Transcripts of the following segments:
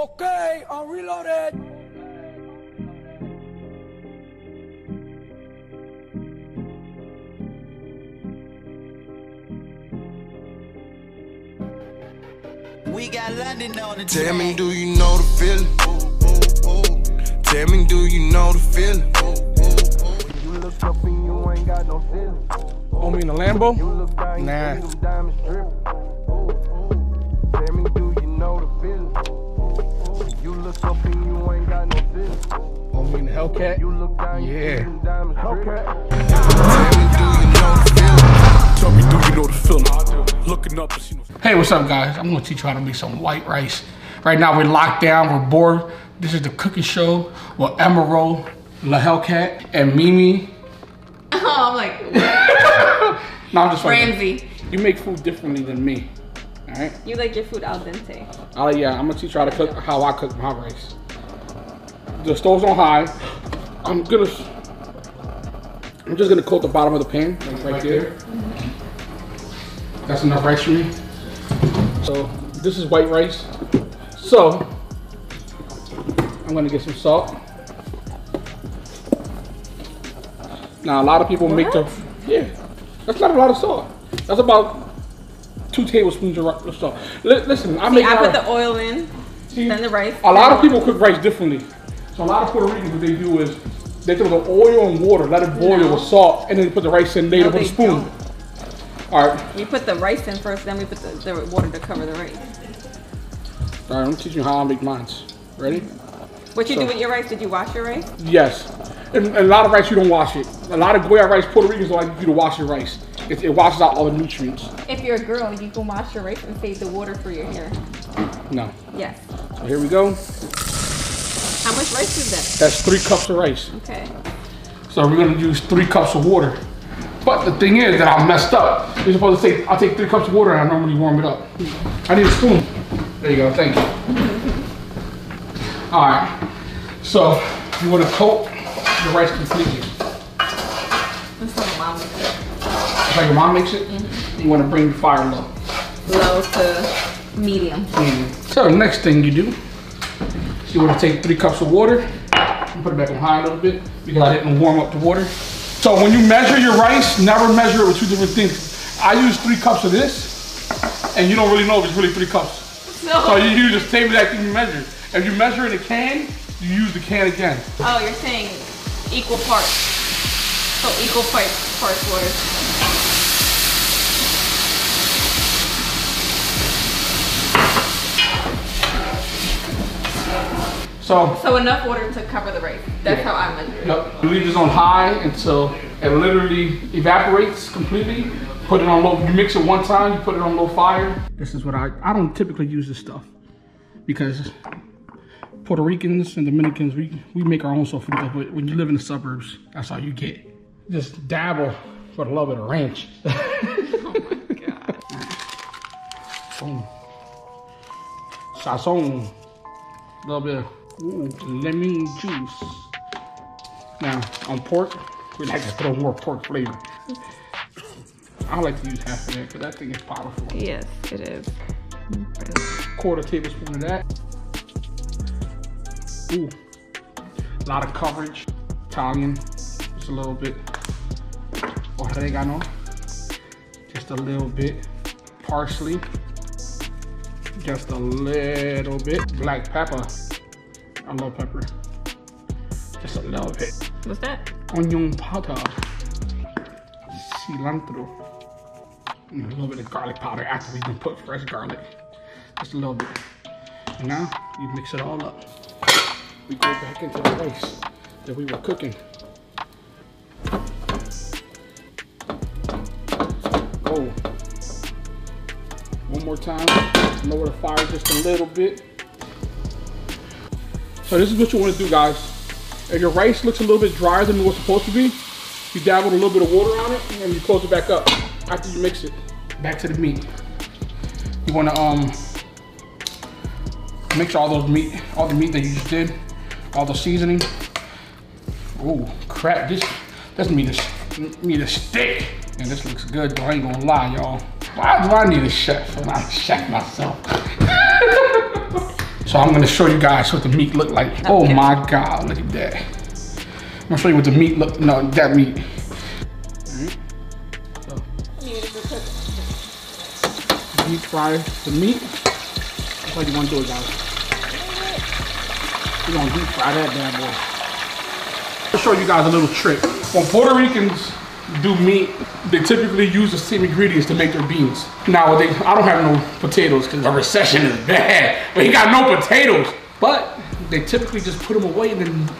Okay, I'm reloaded. We got London on the Tell me, do you know the feeling? Tell me, do you know the feeling? You look up and you ain't got no feeling. Oh, me in the Lambo? You look down, you Nah. And see no Hey, what's up, guys? I'm gonna teach you how to make some white rice. Right now, we're locked down, we're bored. This is the cooking show with Emerald, La Hellcat, and Mimi. Oh, I'm like, No, I'm just fucking- Ramsay, You make food differently than me, all right? you like your food al dente. Uh, yeah, I'm gonna teach you how to cook, how I cook my rice. The stove's on high. I'm gonna, I'm just gonna coat the bottom of the pan, like right there. That's enough rice for me. So this is white rice. So I'm gonna get some salt. Now a lot of people make the, yeah, that's not a lot of salt. That's about two tablespoons of salt. Li- listen, I make I my- put the oil in, See, then the rice. A lot of people cook rice differently. So a lot of Puerto Ricans, what they do is they throw the oil and water, let it boil No. with salt, and then they put the rice in later No, with a spoon. don't. All right, We put the rice in first, then we put the, the water to cover the rice. all right. I'm teaching you how I make mine. Ready? What you So- do with your rice? Did you wash your rice? Yes. And, and a lot of rice you don't wash it. A lot of Goya rice, Puerto Ricans don't like you to wash your rice. It, it washes out all the nutrients. If you're a girl, you can wash your rice and save the water for your hair. No. Yes. So here we go. Much rice is that? That's three cups of rice. Okay. So we're gonna use three cups of water. But the thing is that I messed up. You're supposed to take, I take three cups of water and I normally warm it up. I need a spoon. There you go, thank you. All right, so you wanna coat the rice completely. That's how mom makes it. That's how your mom makes it. Mm-hmm. You wanna bring the fire low. Low to medium. Mm. So next thing you do, you wanna take three cups of water, and put it back on high a little bit because I didn't warm up the water. So when you measure your rice, never measure it with two different things. I use three cups of this, and you don't really know if it's really three cups. No. So you use the same exact thing you measure. If you measure in a can, you use the can again. Oh, you're saying equal parts. So equal parts, parts water. So So enough water to cover the rice. That's how I measure it. Yep. You leave this on high until it literally evaporates completely. Put it on low. You mix it one time. You put it on low fire. This is what I. I don't typically use this stuff because Puerto Ricans and Dominicans we we make our own soul food. But when you live in the suburbs, that's all you get. Just dabble for the love of the ranch. Oh Boom. Sazon. A little bit of ooh, lemon juice. Now, on pork, we like to throw more pork flavor. I like to use half of that because that thing is powerful. Yes, it is. Quarter tablespoon of that. Ooh, a lot of coverage. Italian, just a little bit. Oregano, just a little bit. Parsley, just a little bit. Black pepper, I love pepper. Just a little bit. What's that? onion powder, cilantro, and a little bit of garlic powder after we can put fresh garlic. Just a little bit. And now you mix it all up. We go back into the rice that we were cooking. One more time. Lower the fire just a little bit. So this is what you want to do, guys. If your rice looks a little bit drier than it was supposed to be, you dabble a little bit of water on it and you close it back up after you mix it. Back to the meat. You wanna um mix all those meat, all the meat that you just did, all the seasoning. Oh crap, this this meat is meat is thick. And this looks good, though I ain't gonna lie, y'all. Why do I need a chef when I chef myself? So I'm gonna show you guys what the meat look like. Oh my God, look at that. I'm gonna show you what the meat look, no, that meat. So. Deep fry the meat. That's how you wanna do it, guys. We're gonna deep fry that bad boy. I'll show you guys a little trick. When Puerto Ricans do meat, they typically use the same ingredients to make their beans. Now, they, I don't have no potatoes because the recession is bad, but he got no potatoes. But they typically just put them away and then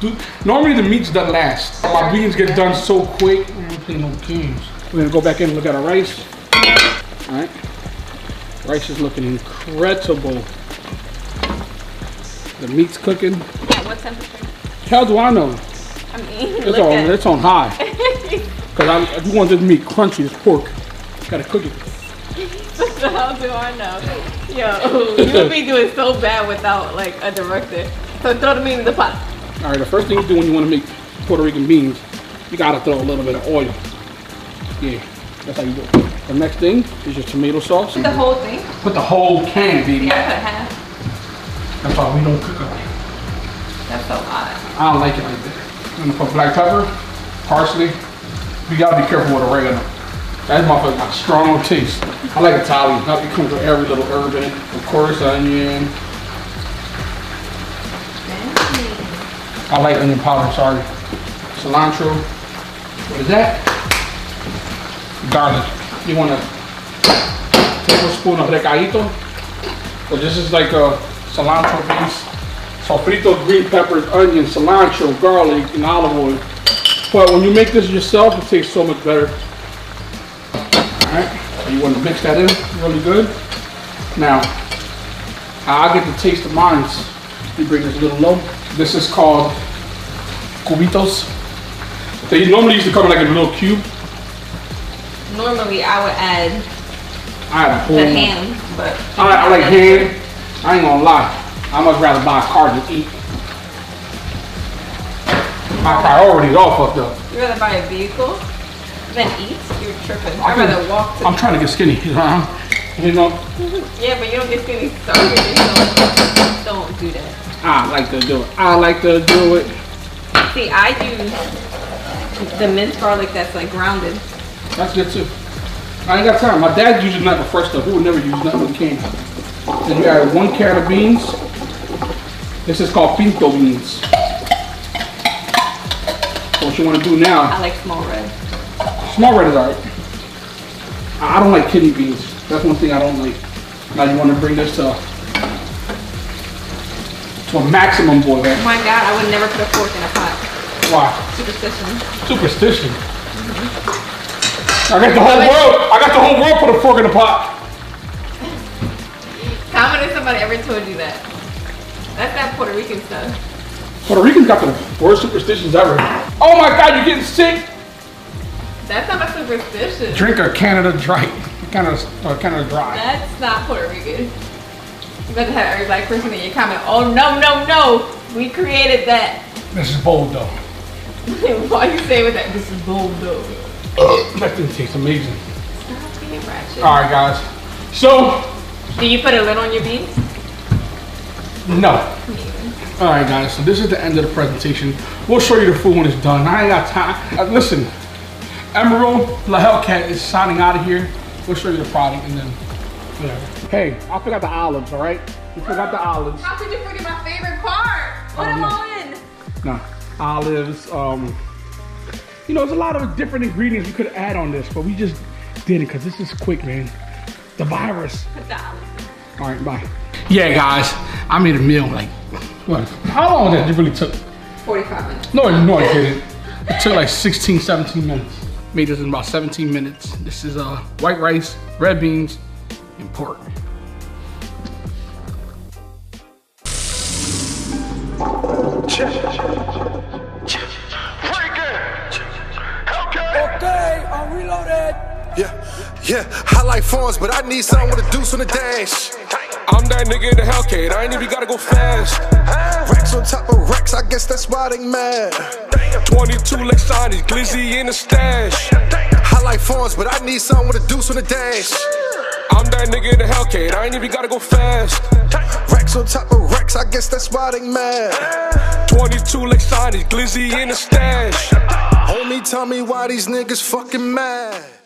do, normally the meats doesn't last. My beans get done so quick, I'm not playing no games. We're gonna go back in and look at our rice. All right, rice is looking incredible. The meat's cooking. At what temperature? Hell do I know? I mean, It's on, at it's on high. Cause I, if you want this meat crunchy, this pork, gotta cook it. How do I know? Yo, you would be doing so bad without like a director. So throw the meat in the pot. All right, the first thing you do when you want to make Puerto Rican beans, you gotta throw a little bit of oil. Yeah, that's how you do it. The next thing is your tomato sauce. Put the whole thing. Put the whole can, baby. Yeah, half. That's why we don't cook it. That's so odd. I don't like it like that. I'm put black pepper, parsley. You gotta be careful with oregano. That motherfucker got strong taste. I like Italian. It comes with every little herb in it. Of course, onion. I like onion powder, sorry. Cilantro. What is that? Garlic. You want a tablespoon of recadito. So this is like a cilantro base. Sofrito, green peppers, onion, cilantro, garlic, and olive oil. But when you make this yourself, it tastes so much better. Alright, so you want to mix that in really good. Now, I get the taste of mine, you bring this a little low. This is called cubitos. They normally used to come in like a little cube. Normally, I would add I had a whole. the ham, but I, I like ham. I ain't gonna lie. I much rather buy a car than eat. My priorities all fucked up. You rather buy a vehicle than eat? You're tripping. I I'd rather walk to. I'm trying to get skinny. You know? Yeah, but you don't get skinny started. Don't, don't do that. I like to do it. I like to do it. See, I use the minced garlic that's like grounded. That's good too. I ain't got time. My dad uses for fresh stuff. He would never use nothing with cane. Then you add one can of beans. This is called pinto beans. What you want to do now? I like small red. Small red is alright. I I don't like kidney beans. That's one thing I don't like. Now you want to bring this to to a maximum boil. Oh my god, I would never put a fork in a pot. Why? Superstition. Superstition. Mm-hmm. I got the whole world. I got the whole world put a fork in the pot. How many somebody ever told you that? That's that Puerto Rican stuff. Puerto Ricans got the worst superstitions ever. Oh my God, you're getting sick. That's not a superstition. Drink a Canada Dry. Canada, uh, Canada Dry. That's not Puerto Rican. You better have every black person in your comment. Oh no, no, no! We created that. This is bold though. Why you say with that? This is bold though. That thing tastes amazing. Stop being ratchet. All right, guys. So Do you put a lid on your beans? No. All right, guys. So this is the end of the presentation. We'll show you the food when it's done. I ain't got time. Uh, listen, Emerald La Hellcat is signing out of here. We'll show you the product and then whatever. Hey, I forgot the olives. All right, you forgot the olives. How could you forget my favorite part? Put don't them know. all in. No, olives. Um, you know, there's a lot of different ingredients we could add on this, but we just did it because this is quick, man. The virus. Put the olives. All right, bye. Yeah, guys, I made a meal like what? How long did it really took? 45 minutes. No, no, I didn't. It took like 16, 17 minutes. Made this in about 17 minutes. This is uh, white rice, red beans, and pork. Okay, I'm reloaded. Yeah, yeah, I like phones, but I need something with a deuce on the dash. I'm that nigga in the Hellcat. I ain't even gotta go fast. Racks on top of racks, I guess that's why they mad. 22 Lexanis, glizzy in the stash. I like phones, but I need something with a deuce on the dash. I'm that nigga in the Hellcat. I ain't even gotta go fast. Racks on top of racks, I guess that's why they mad. 22 Lexanis, Glizzy in the stash. Homie, tell me why these niggas fucking mad.